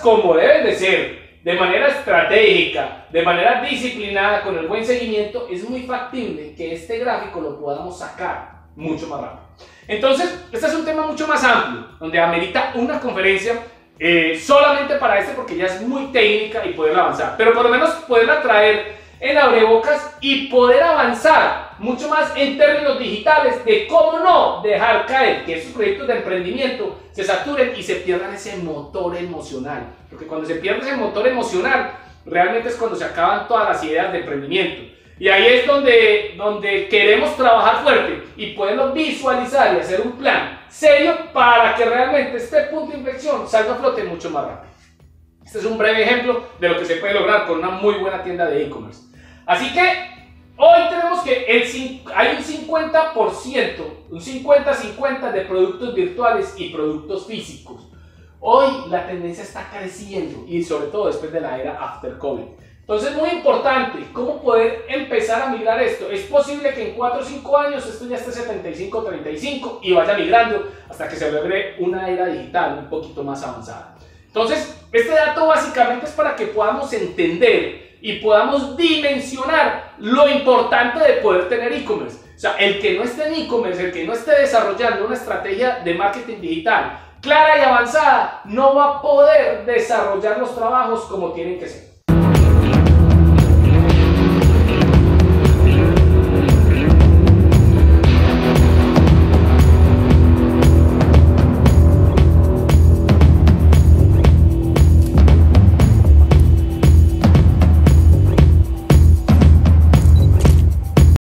como deben de ser, de manera estratégica, de manera disciplinada, con el buen seguimiento, es muy factible que este gráfico lo podamos sacar mucho más rápido. Entonces, este es un tema mucho más amplio, donde amerita una conferencia eh, solamente para este porque ya es muy técnica y poder avanzar, pero por lo menos poderla traer en abrebocas y poder avanzar mucho más en términos digitales de cómo no dejar caer que esos proyectos de emprendimiento se saturen y se pierdan ese motor emocional. Porque cuando se pierde ese motor emocional, realmente es cuando se acaban todas las ideas de emprendimiento. Y ahí es donde, donde queremos trabajar fuerte y poderlo visualizar y hacer un plan serio para que realmente este punto de inflexión salga a flote mucho más rápido. Este es un breve ejemplo de lo que se puede lograr con una muy buena tienda de e-commerce. Así que hoy tenemos que el, hay un 50%, un 50-50 de productos virtuales y productos físicos. Hoy la tendencia está creciendo y sobre todo después de la era after COVID. Entonces, muy importante, ¿cómo poder empezar a migrar esto? Es posible que en 4 o 5 años esto ya esté 75-35 y vaya migrando hasta que se logre una era digital un poquito más avanzada. Entonces, este dato básicamente es para que podamos entender y podamos dimensionar lo importante de poder tener e-commerce. O sea, el que no esté en e-commerce, el que no esté desarrollando una estrategia de marketing digital clara y avanzada, no va a poder desarrollar los trabajos como tienen que ser.